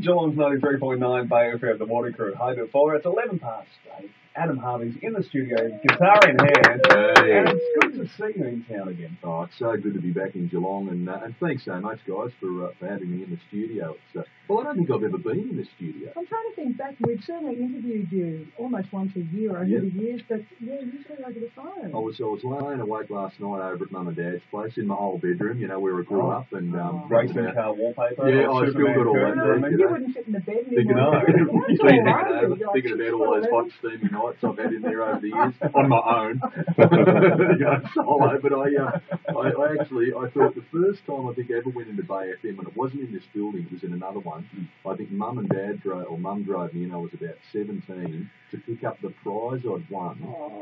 Geelong's 93.9 Bay FM, the morning crew. Hi before it's 11 past 8. Adam Harvey's in the studio, guitar in hand. Hey. And it's good to see you in town again. Oh, it's so good to be back in Geelong, and uh, and thanks so much, guys, for uh, for having me in the studio. It's uh, well, I don't think I've ever been in the studio. I'm trying think back. We've certainly interviewed you almost once a year over Yeah. the years, but yeah, usually over the phone. I was I was laying awake last night over at Mum and Dad's place in my old bedroom, you know, where I grew Oh. up, and um, Racing uh, car wallpaper. Yeah, I still Superman got all that curtain, there, I mean, you you know. wouldn't sit in the bed Thinking, anymore. oh, That's thinking about, right. over, Like, thinking about all those well, hot steamy nights I've had in there over the years on my own, you know, solo. But I, uh, I, I actually, I thought the first time I think I ever went into Bay FM, and it wasn't in this building, it was in another one. I think Mum and Dad drove, or Mum drove me in. I was about 17 to pick up the prize I'd won,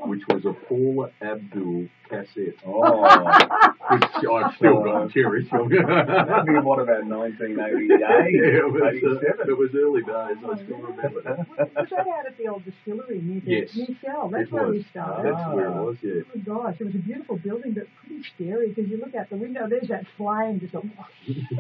which was a Paula Abdul cassette, Oh, which I've still got cherished. that'd be what about 1988? yeah, it was, 87? uh, it was early days. I still remember that. Was that out at the old distillery near the Yes. near Shell? That's it where was. we started. That's where it was. Yeah. Oh gosh, it was a beautiful building, but pretty scary because you look out the window, there's that flame just going.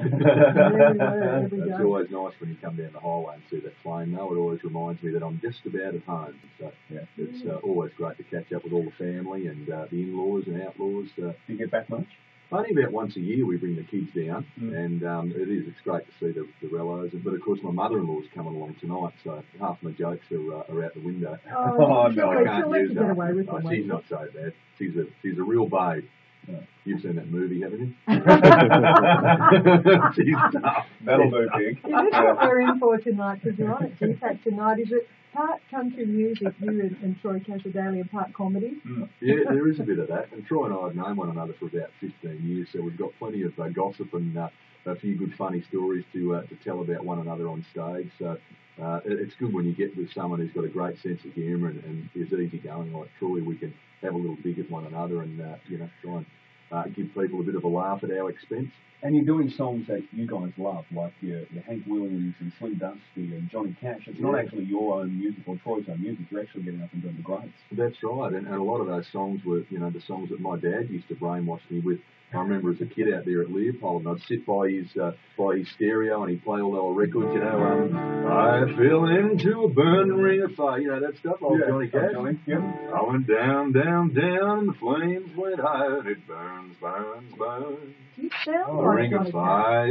everywhere, It's always nice when you come down the highway and see that flame, though. It always reminds me that I'm just about at home. So Yeah. it's uh, always great to catch up with all the family and uh, the in-laws and outlaws. Uh, Do you get back much? Only about once a year we bring the kids down, Mm. and um, it is. It's great to see the, the rellos. But of course, my mother-in-law's coming along tonight, so half my jokes are, uh, are out the window. Oh, Oh, she'll, no, I can't she'll let use you get that. away with Oh, it. she's not so bad. She's a she's a real babe. Yeah. You've seen that movie, haven't you? won't she's tough. That'll She's do, tough. Is this what we're in for tonight? Because you're on at GPAC tonight. Is it part country music, you and, and Troy Cassar-Daley, and part comedy? Yeah, there is a bit of that. And Troy and I have known one another for about 15 years, so we've got plenty of uh, gossip and uh, a few good funny stories to uh, to tell about one another on stage. So uh, it- it's good when you get with someone who's got a great sense of humour and, and is easygoing like Troy. We can have a little dig at one another and uh, you know try and uh, give people a bit of a laugh at our expense. And you're doing songs that you guys love, like your, your Hank Williams and Slim Dusty and Johnny Cash. It's not actually your own music or Troy's own music. You're actually getting up and doing the greats. That's right, and, and a lot of those songs were, you know, the songs that my dad used to brainwash me with. I remember as a kid out there at Leopold, and I'd sit by his uh, by his stereo, and he'd play all the old records, you know. Um, I fell into a burning ring of fire, you know that stuff, old Johnny Cash. Johnny, yeah. I went down, down, down, and the flames went high, and it burns, burns, burns. You sound Oh, like ring Johnny of fire.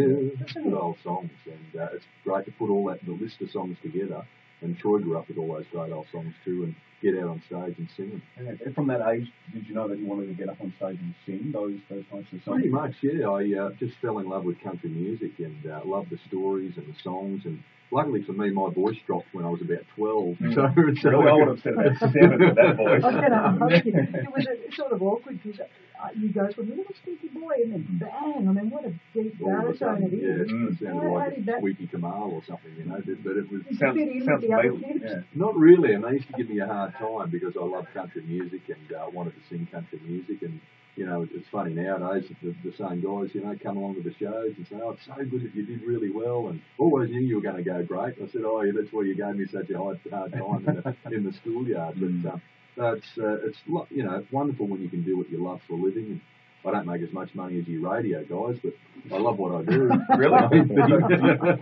Good old songs, and uh, it's great to put all that the list of songs together. And Troy grew up with all those great old songs too, and get out on stage and sing them. And from that age, did you know that you wanted to get up on stage and sing those those types of songs? Pretty much, yeah. I uh, just fell in love with country music and uh, loved the stories and the songs. And luckily for me, my voice dropped when I was about 12. Mm. So, so Really, I would have said about seven with that voice. I was going to ask you. It was a, sort of awkward because uh, you go from a little squeaky boy and then bang. I mean, what a deep all baritone sudden, it yeah, is. it Mm. sounded How- how like a that- squeaky Kamal or something, you know. But, but it was sounds fit in sounds with the other kids? Yeah. not really. And they used to give me a hard time because I loved country music and uh, wanted to sing country music. And you know, it's funny nowadays that the, the same guys, you know, come along to the shows and say, "Oh, it's so good that you did really well," and always knew you were going to go great. I said, "Oh, yeah, that's why you gave me such a hard, hard time in the, in the schoolyard." Mm. But um, so it's uh, it's you know it's wonderful when you can do what you love for a living. And I don't make as much money as you radio guys, but I love what I do. Really? do, you,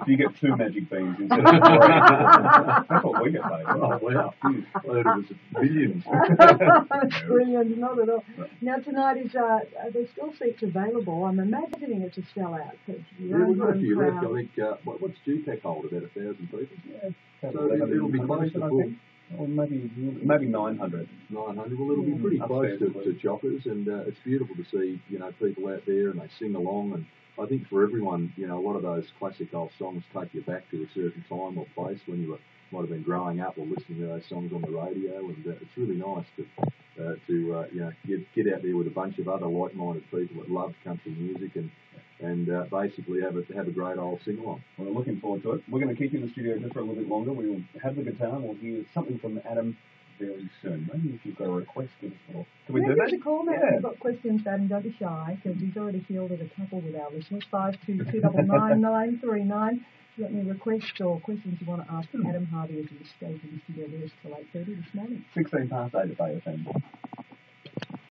do, you, get two magic beans instead of three? That's what we get paid. Oh wow! I heard it was billions. Brilliant, not at all. Now tonight is uh, there's still seats available. I'm imagining it's a sellout. 'cause Yeah, we've got a few left. I think uh, what, what's GPAC hold about a thousand people? Yeah, So it- it'll be close to full. Think. Or maybe maybe 900. 900. Well, it'll be pretty close to, to choppers, and uh, it's beautiful to see you know people out there and they sing along. And I think for everyone, you know, a lot of those classic old songs take you back to a certain time or place when you were might have been growing up or listening to those songs on the radio, and uh, it's really nice to uh, to uh, you know get get out there with a bunch of other like-minded people that love country music and and uh, basically have a have a great old sing along. We're looking forward to it. We're going to keep you in the studio just for a little bit longer. We will have the guitar and we'll hear something from Adam very soon. Maybe if you've got a request, give us a call. Can we Maybe do it's that? a call now. Yeah. We've got questions, Adam. Don't be shy, because he's already fielded a couple with our listeners. Five two two double nine nine three nine. If you got any requests or questions you want to ask Adam Harvey as he stays in the studio with us till eight thirty this morning. 16 past 8 at Bay FM.